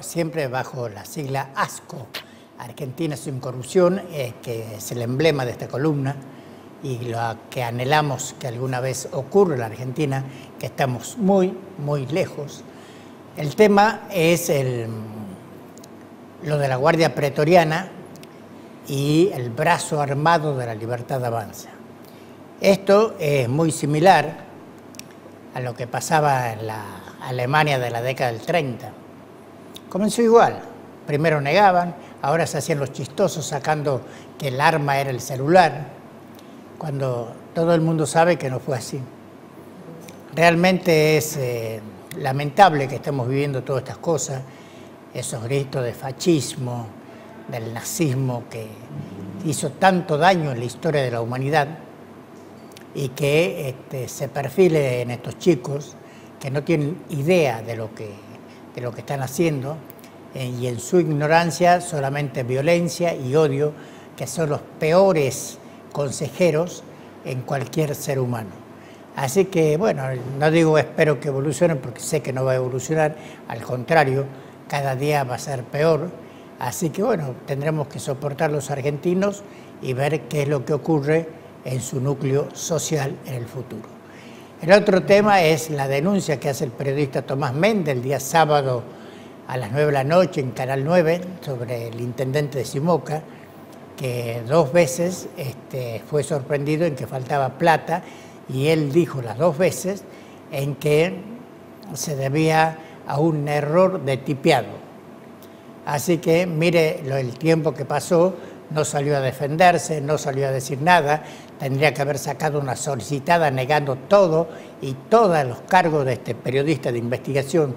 Siempre bajo la sigla ASCO, Argentina sin corrupción, eh, que es el emblema de esta columna y lo que anhelamos que alguna vez ocurra en la Argentina, que estamos muy, muy lejos. El tema es el, lo de la Guardia Pretoriana y el brazo armado de la libertad avanza. Esto es muy similar a lo que pasaba en la Alemania de la década del 30. Comenzó igual, primero negaban, ahora se hacían los chistosos sacando que el arma era el celular, cuando todo el mundo sabe que no fue así. Realmente es eh, lamentable que estemos viviendo todas estas cosas, esos gritos de fascismo, del nazismo que hizo tanto daño en la historia de la humanidad y que este, se perfile en estos chicos que no tienen idea de lo que, de lo que están haciendo eh, y en su ignorancia solamente violencia y odio, que son los peores consejeros en cualquier ser humano. Así que, bueno, no digo espero que evolucione porque sé que no va a evolucionar, al contrario, cada día va a ser peor. Así que, bueno, tendremos que soportar los argentinos y ver qué es lo que ocurre en su núcleo social en el futuro. El otro tema es la denuncia que hace el periodista Tomás Méndez el día sábado a las 9 de la noche en Canal 9 sobre el intendente de Simoca, que dos veces este, fue sorprendido en que faltaba plata y él dijo las dos veces en que se debía a un error de tipeado. Así que mire lo, el tiempo que pasó, no salió a defenderse, no salió a decir nada, tendría que haber sacado una solicitada negando todo y todos los cargos de este periodista de investigación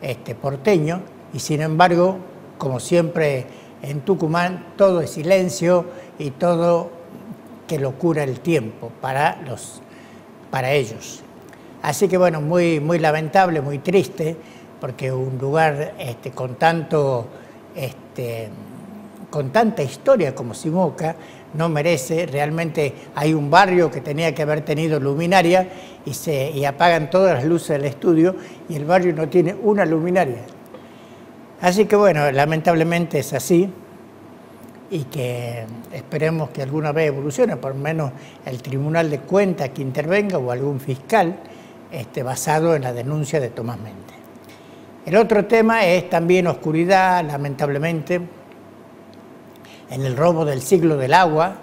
este, porteño, y sin embargo, como siempre en Tucumán todo es silencio y todo que lo cura el tiempo para, los, para ellos. Así que bueno, muy, muy lamentable, muy triste, porque un lugar este, con, tanto, este, con tanta historia como Simoca no merece, realmente hay un barrio que tenía que haber tenido luminaria y, se, y apagan todas las luces del estudio y el barrio no tiene una luminaria. Así que bueno, lamentablemente es así y que esperemos que alguna vez evolucione, por lo menos el Tribunal de Cuentas que intervenga o algún fiscal este, basado en la denuncia de Tomás Méndez. El otro tema es también oscuridad, lamentablemente, en el robo del siglo del agua,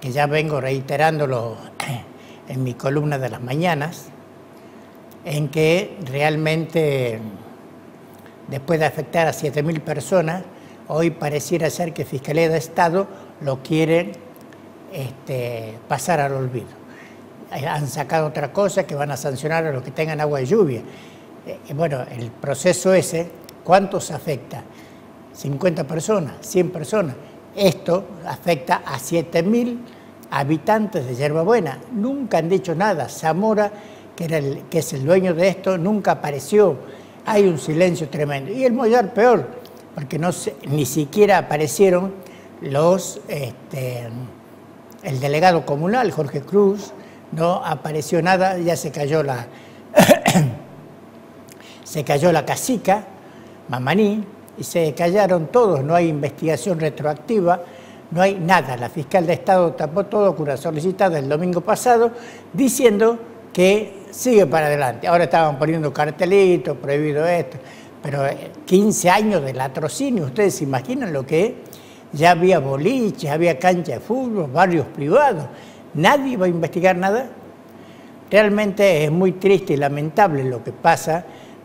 que ya vengo reiterándolo en mi columna de las mañanas, en que realmente después de afectar a 7.000 personas, hoy pareciera ser que Fiscalía de Estado lo quiere este, pasar al olvido. Han sacado otra cosa que van a sancionar a los que tengan agua de lluvia. Eh, bueno, el proceso ese, ¿cuántos afecta? 50 personas, 100 personas. Esto afecta a 7.000 habitantes de Yerbabuena. Nunca han dicho nada. Zamora, que, es el dueño de esto, nunca apareció hay un silencio tremendo. Y el Mollar peor, porque ni siquiera aparecieron los, este, el delegado comunal, Jorge Cruz, no apareció nada, ya se cayó la, se cayó la casica, Mamaní, y se callaron todos, no hay investigación retroactiva, no hay nada. La fiscal de Estado tapó todo con una solicitada el domingo pasado diciendo que sigue para adelante. Ahora estaban poniendo cartelitos, prohibido esto, pero 15 eh, años de latrocinio, ustedes se imaginan lo que es. Ya había boliches, había cancha de fútbol, barrios privados. Nadie va a investigar nada. Realmente es muy triste y lamentable lo que pasa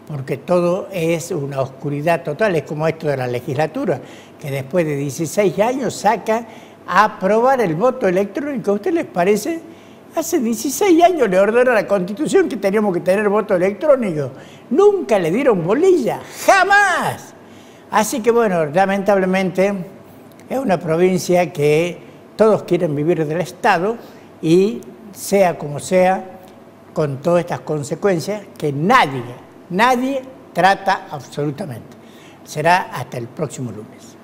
porque todo es una oscuridad total. Es como esto de la legislatura, que después de 16 años saca a aprobar el voto electrónico. ¿A usted les parece? Hace 16 años le ordenó a la Constitución que teníamos que tener voto electrónico. Nunca le dieron bolilla, jamás. Así que bueno, lamentablemente es una provincia que todos quieren vivir del Estado y sea como sea, con todas estas consecuencias que nadie, nadie trata absolutamente. Será hasta el próximo lunes.